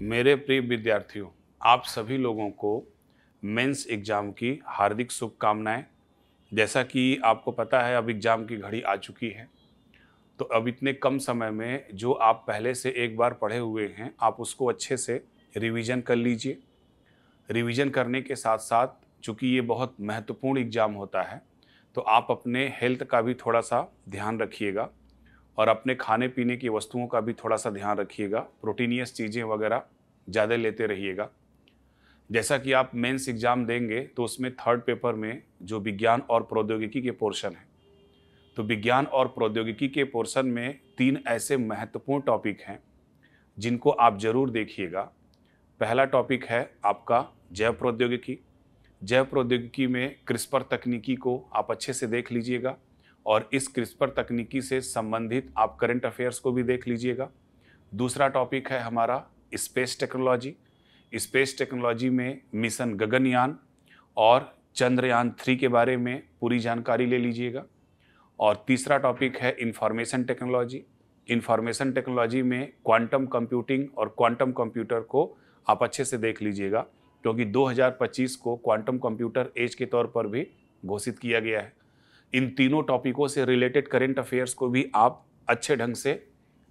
मेरे प्रिय विद्यार्थियों, आप सभी लोगों को मेंस एग्ज़ाम की हार्दिक शुभकामनाएँ। जैसा कि आपको पता है, अब एग्ज़ाम की घड़ी आ चुकी है। तो अब इतने कम समय में जो आप पहले से एक बार पढ़े हुए हैं, आप उसको अच्छे से रिवीजन कर लीजिए। रिवीजन करने के साथ साथ चूँकि ये बहुत महत्वपूर्ण एग्ज़ाम होता है तो आप अपने हेल्थ का भी थोड़ा सा ध्यान रखिएगा और अपने खाने पीने की वस्तुओं का भी थोड़ा सा ध्यान रखिएगा। प्रोटीनियस चीज़ें वगैरह ज़्यादा लेते रहिएगा। जैसा कि आप मेंस एग्ज़ाम देंगे तो उसमें थर्ड पेपर में जो विज्ञान और प्रौद्योगिकी के पोर्शन है तो विज्ञान और प्रौद्योगिकी के पोर्शन में तीन ऐसे महत्वपूर्ण टॉपिक हैं जिनको आप ज़रूर देखिएगा। पहला टॉपिक है आपका जैव प्रौद्योगिकी जैव प्रौद्योगिकी में क्रिस्पर तकनीकी को आप अच्छे से देख लीजिएगा और इस क्रिस्पर तकनीकी से संबंधित आप करंट अफेयर्स को भी देख लीजिएगा। दूसरा टॉपिक है हमारा स्पेस टेक्नोलॉजी। स्पेस टेक्नोलॉजी में मिशन गगनयान और चंद्रयान थ्री के बारे में पूरी जानकारी ले लीजिएगा। और तीसरा टॉपिक है इंफॉर्मेशन टेक्नोलॉजी। इंफॉर्मेशन टेक्नोलॉजी में क्वांटम कंप्यूटिंग और क्वांटम कंप्यूटर को आप अच्छे से देख लीजिएगा। क्योंकि 2025 को क्वांटम कंप्यूटर एज के तौर पर भी घोषित किया गया है। इन तीनों टॉपिकों से रिलेटेड करेंट अफेयर्स को भी आप अच्छे ढंग से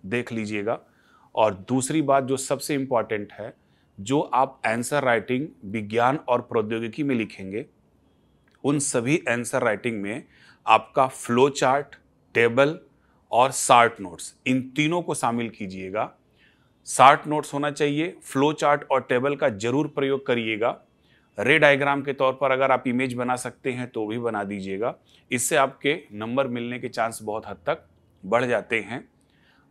देख लीजिएगा। और दूसरी बात जो सबसे इंपॉर्टेंट है, जो आप आंसर राइटिंग विज्ञान और प्रौद्योगिकी में लिखेंगे, उन सभी आंसर राइटिंग में आपका फ्लो चार्ट टेबल और शार्ट नोट्स इन तीनों को शामिल कीजिएगा। सार्ट नोट्स होना चाहिए फ्लो चार्ट और टेबल का ज़रूर प्रयोग करिएगा। रे डायग्राम के तौर पर अगर आप इमेज बना सकते हैं तो भी बना दीजिएगा। इससे आपके नंबर मिलने के चांस बहुत हद तक बढ़ जाते हैं।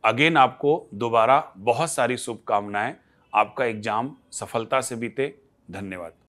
अगेन आपको दोबारा बहुत सारी शुभकामनाएँ। आपका एग्ज़ाम सफलता से बीते। धन्यवाद।